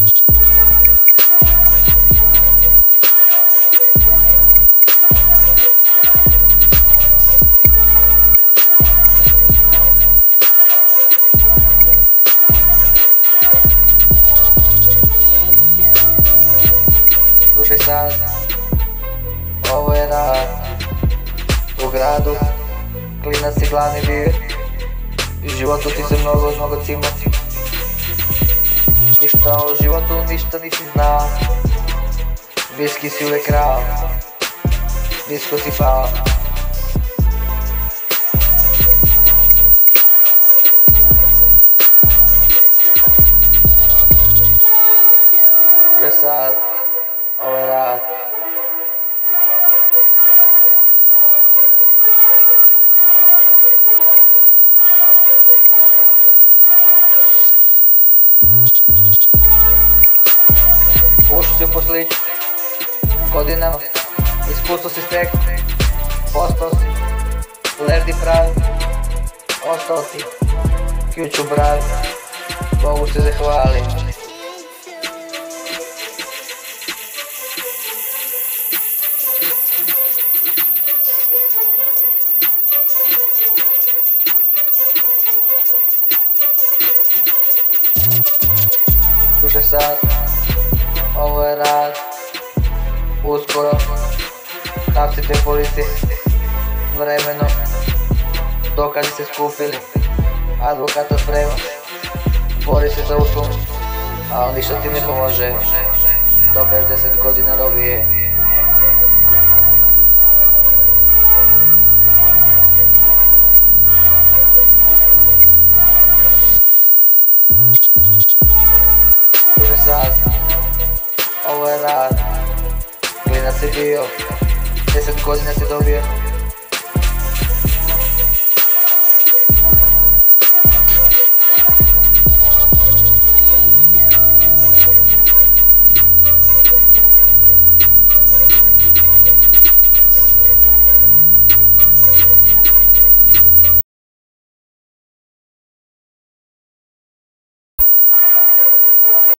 Slušaj sad, ovo je rad U gradu, klinac si glavni bio I životu ti se mnogo, mnogo cimo Ništa o životu, ništa nisi znao Viski si uvijek krao Nisko si pao Že sad, si poslić Godinama Iskustvo si stekao. Postao si Lerdi pravi Ostao si Ključ u bravi Bogu se zahvali Slušaj sad, rad. Uskoro. Hapsite policije Vremeno. Dokazi se skupili? Advokata sprema Bori se za uslov A on ništa ti ne pomože Dobiješ deset godina robije ovo je rad Klinac si bio, deset godina si dobio